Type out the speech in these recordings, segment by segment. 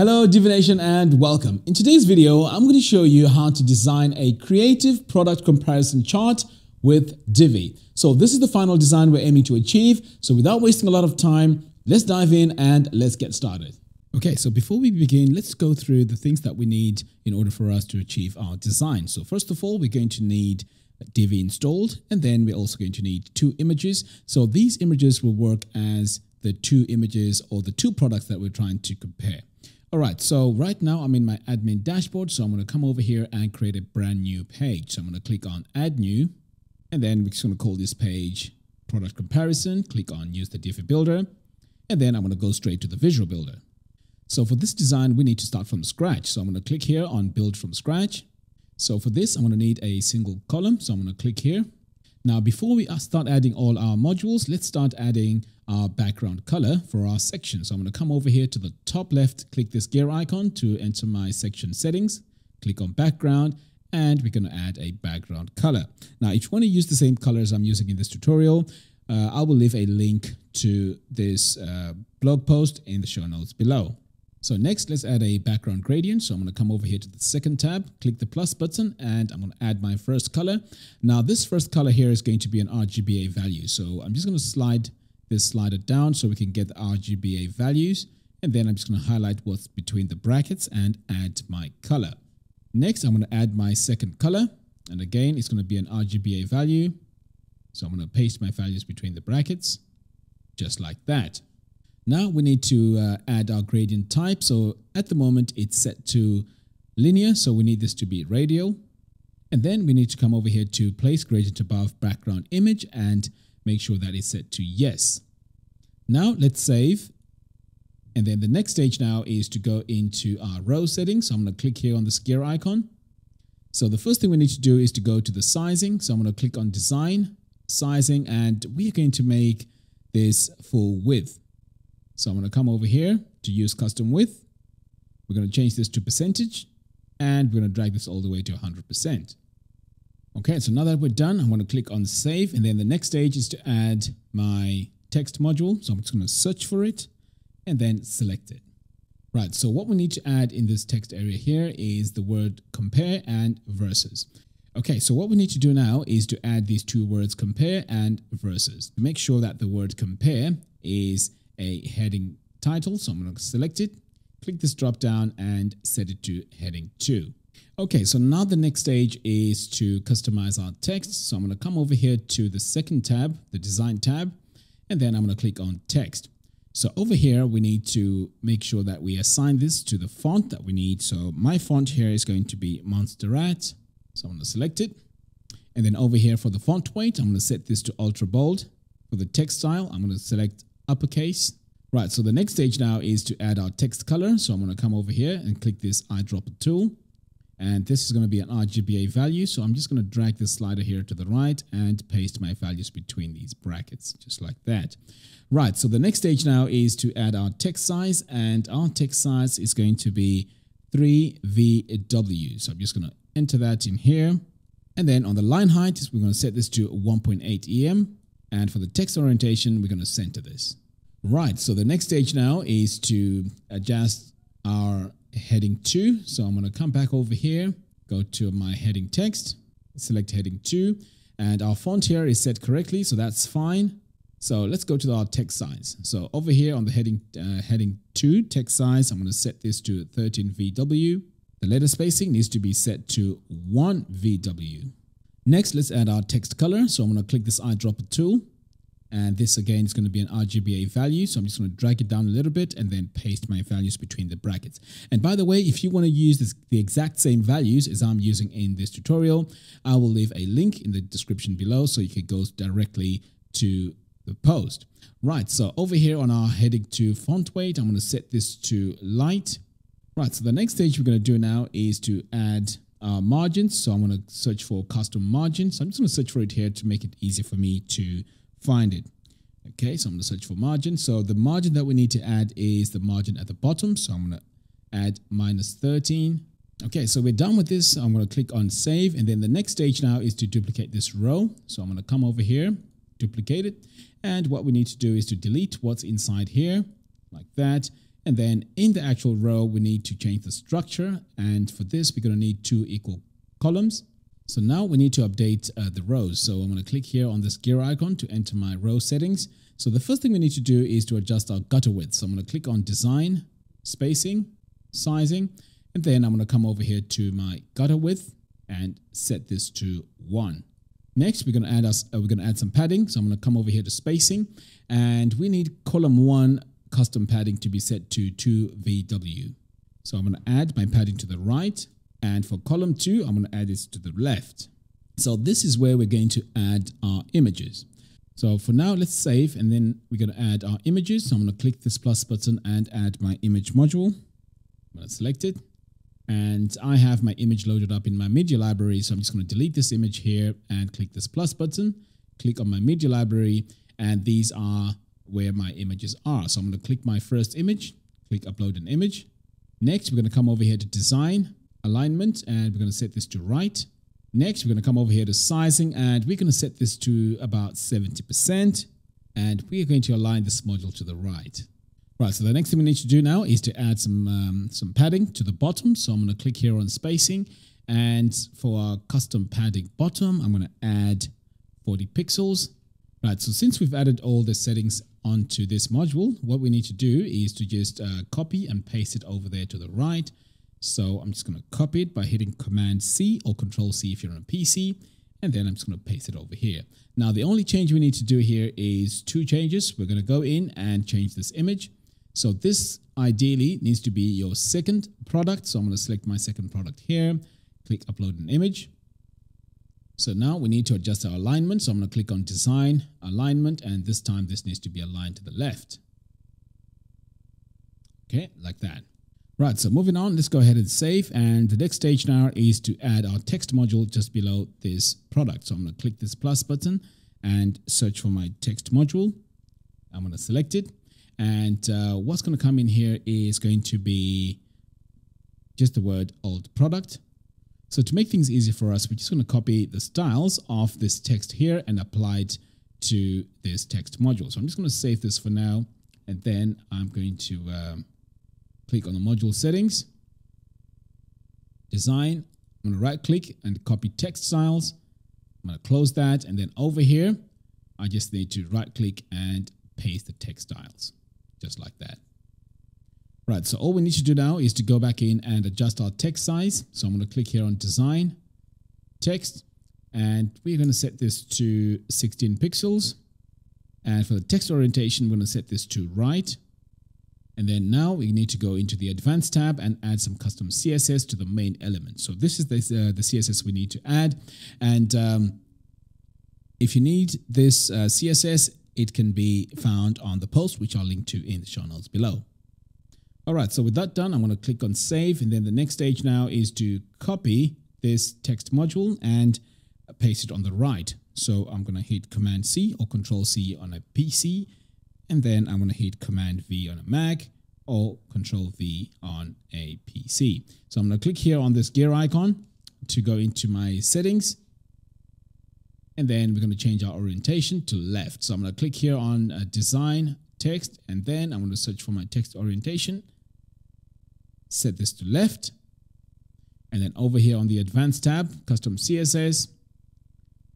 Hello Divi Nation and welcome. In today's video, I'm going to show you how to design a creative product comparison chart with Divi. So this is the final design we're aiming to achieve. So without wasting a lot of time, let's dive in and let's get started. Okay, so before we begin, let's go through the things that we need in order for us to achieve our design. So first of all, we're going to need Divi installed, and then we're also going to need two images. So these images will work as the two images or the two products that we're trying to compare. All right, so right now I'm in my admin dashboard. So I'm going to come over here and create a brand new page. So I'm going to click on add new, and then we're just going to call this page product comparison. Click on use the Divi builder, and then I'm going to go straight to the visual builder. So for this design, we need to start from scratch. So I'm going to click here on build from scratch. So for this, I'm going to need a single column. So I'm going to click here. Now, before we start adding all our modules, let's start adding our background color for our section. So I'm going to come over here to the top left, click this gear icon to enter my section settings, click on background, and we're going to add a background color. Now, if you want to use the same colors I'm using in this tutorial, uh, I will leave a link to this uh, blog post in the show notes below. So next, let's add a background gradient. So I'm going to come over here to the second tab, click the plus button, and I'm going to add my first color. Now this first color here is going to be an RGBA value. So I'm just going to slide this slider down so we can get the RGBA values. And then I'm just going to highlight what's between the brackets and add my color. Next, I'm going to add my second color. And again, it's going to be an RGBA value. So I'm going to paste my values between the brackets, just like that. Now we need to uh, add our gradient type. So at the moment, it's set to linear. So we need this to be radial. And then we need to come over here to place gradient above background image and make sure that is set to yes. Now let's save. And then the next stage now is to go into our row settings. So I'm going to click here on the gear icon. So the first thing we need to do is to go to the sizing. So I'm going to click on design, sizing, and we're going to make this full width. So I'm going to come over here to use custom width. We're going to change this to percentage and we're going to drag this all the way to 100%. Okay, so now that we're done, I'm going to click on save and then the next stage is to add my text module. So I'm just going to search for it and then select it. Right, so what we need to add in this text area here is the word compare and versus. Okay, so what we need to do now is to add these two words compare and versus. Make sure that the word compare is a heading title. So I'm going to select it, click this drop down and set it to heading 2. Okay, so now the next stage is to customize our text. So I'm going to come over here to the second tab, the design tab, and then I'm going to click on text. So over here, we need to make sure that we assign this to the font that we need. So my font here is going to be Montserrat. So I'm going to select it. And then over here for the font weight, I'm going to set this to ultra bold. For the text style, I'm going to select uppercase. Right, so the next stage now is to add our text color. So I'm going to come over here and click this eyedropper tool. And this is going to be an RGBA value. So I'm just going to drag this slider here to the right and paste my values between these brackets, just like that. Right, so the next stage now is to add our text size and our text size is going to be 3VW. So I'm just going to enter that in here. And then on the line height, we're going to set this to 1.8 EM. And for the text orientation, we're going to center this. Right, so the next stage now is to adjust our heading 2. So I'm going to come back over here, go to my heading text, select heading 2, and our font here is set correctly, so that's fine. So let's go to our text size. So over here on the heading uh, heading 2 text size, I'm going to set this to 13 VW. The letter spacing needs to be set to 1 VW. Next, let's add our text color. So I'm going to click this eyedropper tool and this again is going to be an RGBA value. So I'm just going to drag it down a little bit and then paste my values between the brackets. And by the way, if you want to use this, the exact same values as I'm using in this tutorial, I will leave a link in the description below so you can go directly to the post. Right, so over here on our heading 2 font weight, I'm going to set this to light. Right, so the next stage we're going to do now is to add uh, margins. So I'm going to search for custom margins. So I'm just going to search for it here to make it easier for me to find it. Okay, so I'm going to search for margin. So the margin that we need to add is the margin at the bottom. So I'm going to add minus 13. Okay, so we're done with this. I'm going to click on save. And then the next stage now is to duplicate this row. So I'm going to come over here, duplicate it. And what we need to do is to delete what's inside here like that. And then in the actual row, we need to change the structure. And for this, we're going to need two equal columns. So now we need to update uh, the rows. So I'm going to click here on this gear icon to enter my row settings. So the first thing we need to do is to adjust our gutter width. So I'm going to click on design, spacing, sizing, and then I'm going to come over here to my gutter width and set this to one. Next, we're going to add us, uh, we're going to add some padding. So I'm going to come over here to spacing and we need column one custom padding to be set to 2 VW. So I'm going to add my padding to the right and for column two, I'm going to add this to the left. So this is where we're going to add our images. So for now, let's save and then we're going to add our images. So I'm going to click this plus button and add my image module. I'm going to select it and I have my image loaded up in my media library. So I'm just going to delete this image here and click this plus button, click on my media library, and these are where my images are. So I'm going to click my first image, click upload an image. Next, we're going to come over here to design, alignment, and we're going to set this to right. Next, we're going to come over here to sizing, and we're going to set this to about 70%. And we are going to align this module to the right. Right, so the next thing we need to do now is to add some, um, some padding to the bottom. So I'm going to click here on spacing. And for our custom padding bottom, I'm going to add 40 pixels. Right, so since we've added all the settings onto this module, what we need to do is to just uh, copy and paste it over there to the right. So I'm just going to copy it by hitting Command C or Control C if you're on a PC. And then I'm just going to paste it over here. Now, the only change we need to do here is two changes. We're going to go in and change this image. So this ideally needs to be your second product. So I'm going to select my second product here, click upload an image. So now we need to adjust our alignment. So I'm going to click on design alignment and this time this needs to be aligned to the left. Okay, like that. Right, so moving on, let's go ahead and save. And the next stage now is to add our text module just below this product. So I'm going to click this plus button and search for my text module. I'm going to select it. And uh, what's going to come in here is going to be just the word old product. So to make things easy for us, we're just going to copy the styles of this text here and apply it to this text module. So I'm just going to save this for now. And then I'm going to um, click on the module settings, design. I'm going to right click and copy text styles. I'm going to close that. And then over here, I just need to right click and paste the text styles just like that. Right, so all we need to do now is to go back in and adjust our text size. So I'm going to click here on design, text, and we're going to set this to 16 pixels. And for the text orientation, we're going to set this to right. And then now we need to go into the advanced tab and add some custom CSS to the main element. So this is the, uh, the CSS we need to add. And um, if you need this uh, CSS, it can be found on the post, which I'll link to in the show notes below. All right, so with that done, I'm going to click on save. And then the next stage now is to copy this text module and paste it on the right. So I'm going to hit Command C or Control C on a PC. And then I'm going to hit Command V on a Mac or Control V on a PC. So I'm going to click here on this gear icon to go into my settings and then we're going to change our orientation to left. So I'm going to click here on uh, design text and then I'm going to search for my text orientation. Set this to left. And then over here on the advanced tab, custom CSS,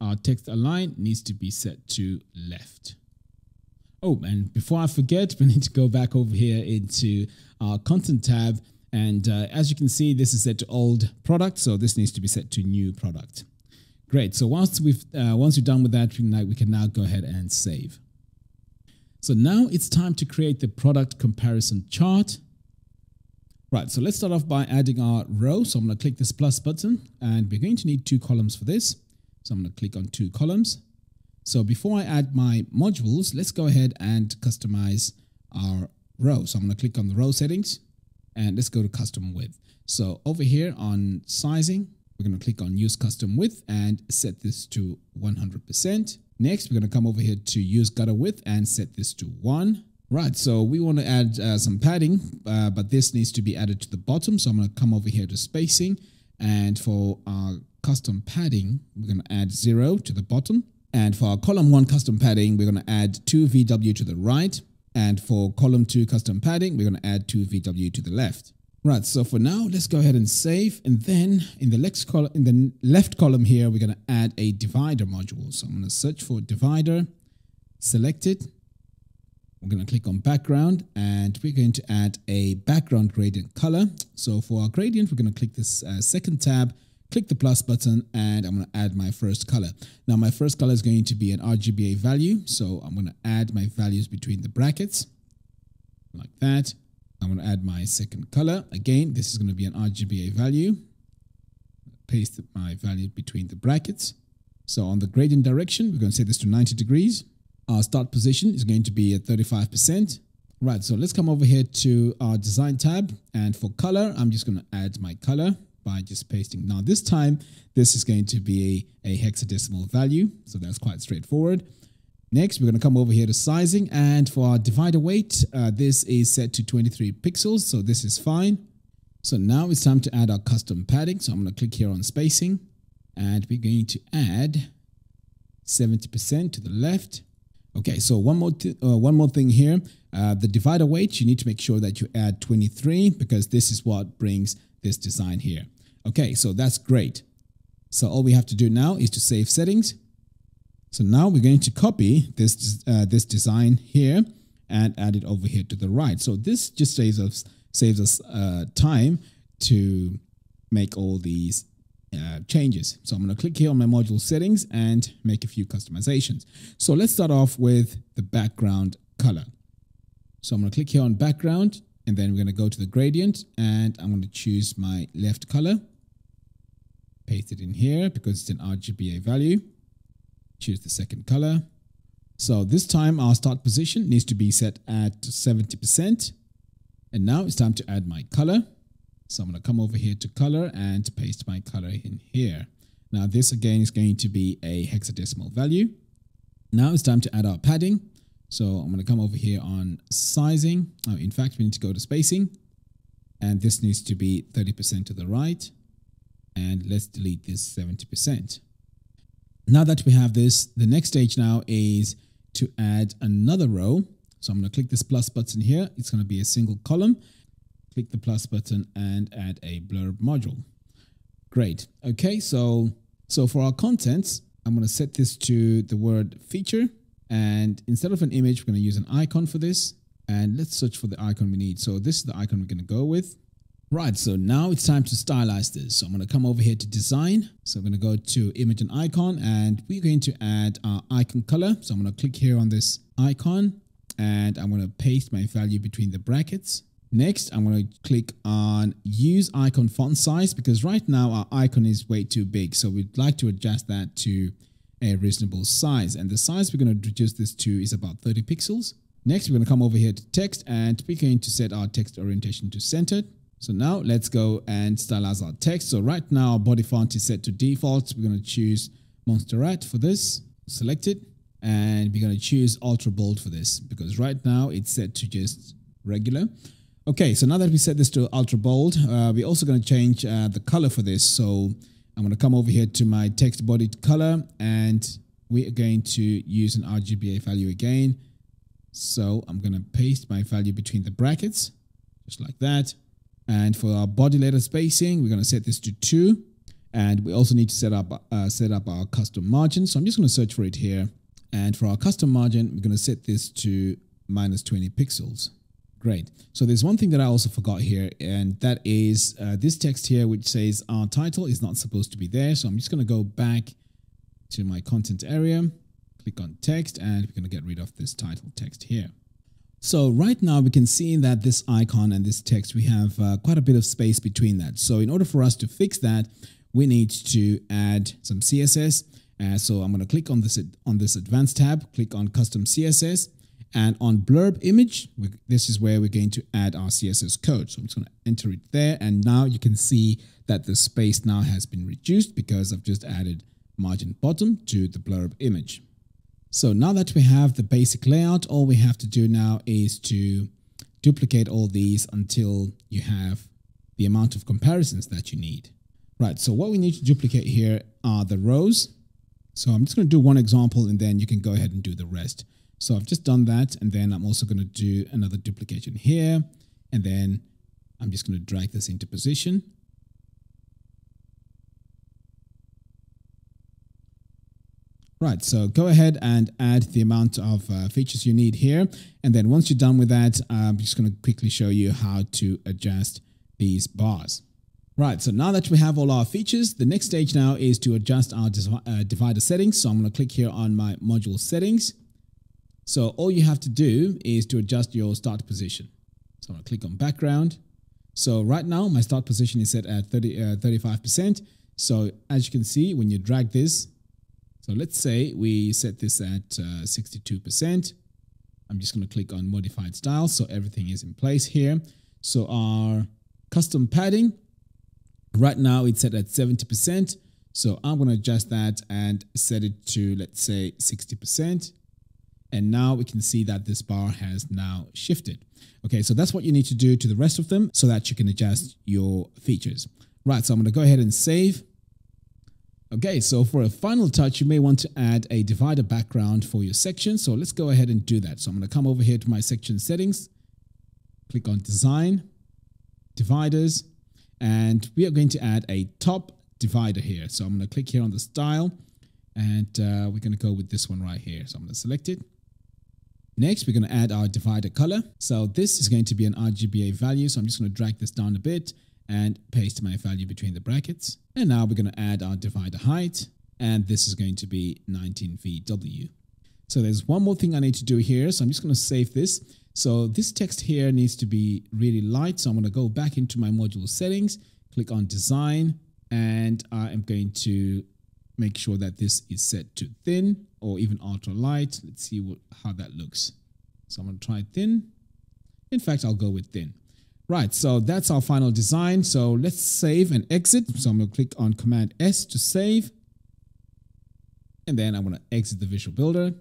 our text align needs to be set to left. Oh, and before I forget, we need to go back over here into our content tab. And uh, as you can see, this is set to old product. So this needs to be set to new product. Great. So once we've uh, once we're done with that, we can now go ahead and save. So now it's time to create the product comparison chart. Right, so let's start off by adding our row. So I'm going to click this plus button and we're going to need two columns for this. So I'm going to click on two columns. So before I add my modules, let's go ahead and customize our row. So I'm going to click on the row settings and let's go to custom width. So over here on sizing, we're going to click on use custom width and set this to 100%. Next, we're going to come over here to use gutter width and set this to 1. Right, so we want to add uh, some padding, uh, but this needs to be added to the bottom. So I'm going to come over here to spacing. And for our custom padding, we're going to add 0 to the bottom. And for our column 1 custom padding, we're going to add 2 VW to the right. And for column 2 custom padding, we're going to add 2 VW to the left. Right, so for now, let's go ahead and save. And then in the, left column, in the left column here, we're going to add a divider module. So I'm going to search for divider, select it. We're going to click on background and we're going to add a background gradient color. So for our gradient, we're going to click this uh, second tab, click the plus button and I'm going to add my first color. Now my first color is going to be an RGBA value. So I'm going to add my values between the brackets like that. I'm going to add my second color. Again, this is going to be an RGBA value. Paste my value between the brackets. So on the gradient direction, we're going to set this to 90 degrees. Our start position is going to be at 35%. Right, so let's come over here to our design tab. And for color, I'm just going to add my color by just pasting. Now this time, this is going to be a, a hexadecimal value. So that's quite straightforward. Next, we're going to come over here to sizing. And for our divider weight, uh, this is set to 23 pixels. So this is fine. So now it's time to add our custom padding. So I'm going to click here on spacing. And we're going to add 70% to the left. Okay, so one more, uh, one more thing here. Uh, the divider weight, you need to make sure that you add 23 because this is what brings this design here. Okay, so that's great. So all we have to do now is to save settings. So now we're going to copy this, uh, this design here and add it over here to the right. So this just saves us, saves us uh, time to make all these uh, changes. So I'm going to click here on my module settings and make a few customizations. So let's start off with the background color. So I'm going to click here on background and then we're going to go to the gradient and I'm going to choose my left color. Paste it in here because it's an RGBA value. Choose the second color. So this time our start position needs to be set at 70%. And now it's time to add my color. So I'm going to come over here to color and paste my color in here. Now this again is going to be a hexadecimal value. Now it's time to add our padding. So I'm going to come over here on sizing. Oh, in fact, we need to go to spacing. And this needs to be 30% to the right. And let's delete this 70%. Now that we have this, the next stage now is to add another row. So I'm going to click this plus button here. It's going to be a single column click the plus button and add a blurb module. Great. Okay, so, so for our contents, I'm going to set this to the word feature. And instead of an image, we're going to use an icon for this. And let's search for the icon we need. So this is the icon we're going to go with. Right, so now it's time to stylize this. So I'm going to come over here to design. So I'm going to go to image and icon and we're going to add our icon color. So I'm going to click here on this icon and I'm going to paste my value between the brackets. Next, I'm going to click on use icon font size because right now our icon is way too big. So we'd like to adjust that to a reasonable size. And the size we're going to reduce this to is about 30 pixels. Next, we're going to come over here to text and we're going to set our text orientation to centered. So now let's go and stylize our text. So right now body font is set to default. We're going to choose Montserrat for this. Select it and we're going to choose ultra bold for this because right now it's set to just regular. Okay, so now that we set this to ultra bold, uh, we're also going to change uh, the color for this. So I'm going to come over here to my text body color and we are going to use an RGBA value again. So I'm going to paste my value between the brackets, just like that. And for our body letter spacing, we're going to set this to 2. And we also need to set up, uh, set up our custom margin. So I'm just going to search for it here. And for our custom margin, we're going to set this to minus 20 pixels. Great. So there's one thing that I also forgot here, and that is uh, this text here, which says our title is not supposed to be there. So I'm just going to go back to my content area, click on text, and we're going to get rid of this title text here. So right now we can see that this icon and this text, we have uh, quite a bit of space between that. So in order for us to fix that, we need to add some CSS. Uh, so I'm going to click on this on this advanced tab, click on custom CSS, and on blurb image, this is where we're going to add our CSS code. So I'm just going to enter it there. And now you can see that the space now has been reduced because I've just added margin bottom to the blurb image. So now that we have the basic layout, all we have to do now is to duplicate all these until you have the amount of comparisons that you need. Right, so what we need to duplicate here are the rows. So I'm just going to do one example and then you can go ahead and do the rest. So I've just done that. And then I'm also going to do another duplication here. And then I'm just going to drag this into position. Right, so go ahead and add the amount of uh, features you need here. And then once you're done with that, I'm just going to quickly show you how to adjust these bars. Right, so now that we have all our features, the next stage now is to adjust our uh, divider settings. So I'm going to click here on my module settings. So all you have to do is to adjust your start position. So I'm going to click on background. So right now my start position is set at 30, uh, 35%. So as you can see, when you drag this, so let's say we set this at 62%. Uh, I'm just going to click on modified style. So everything is in place here. So our custom padding, right now it's set at 70%. So I'm going to adjust that and set it to, let's say 60%. And now we can see that this bar has now shifted. Okay, so that's what you need to do to the rest of them so that you can adjust your features. Right, so I'm going to go ahead and save. Okay, so for a final touch, you may want to add a divider background for your section. So let's go ahead and do that. So I'm going to come over here to my section settings, click on design, dividers, and we are going to add a top divider here. So I'm going to click here on the style and uh, we're going to go with this one right here. So I'm to select it. Next, we're going to add our divider color. So this is going to be an RGBA value. So I'm just going to drag this down a bit and paste my value between the brackets. And now we're going to add our divider height, and this is going to be 19 VW. So there's one more thing I need to do here. So I'm just going to save this. So this text here needs to be really light. So I'm going to go back into my module settings, click on design, and I am going to make sure that this is set to thin or even ultra light. Let's see what, how that looks. So I'm going to try thin. In fact, I'll go with thin. Right, so that's our final design. So let's save and exit. So I'm going to click on Command S to save. And then I'm going to exit the Visual Builder.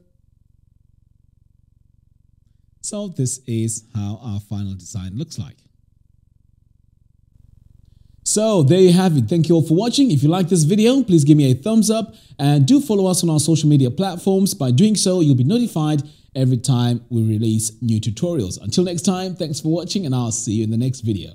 So this is how our final design looks like. So there you have it. Thank you all for watching. If you like this video, please give me a thumbs up and do follow us on our social media platforms. By doing so, you'll be notified every time we release new tutorials. Until next time, thanks for watching and I'll see you in the next video.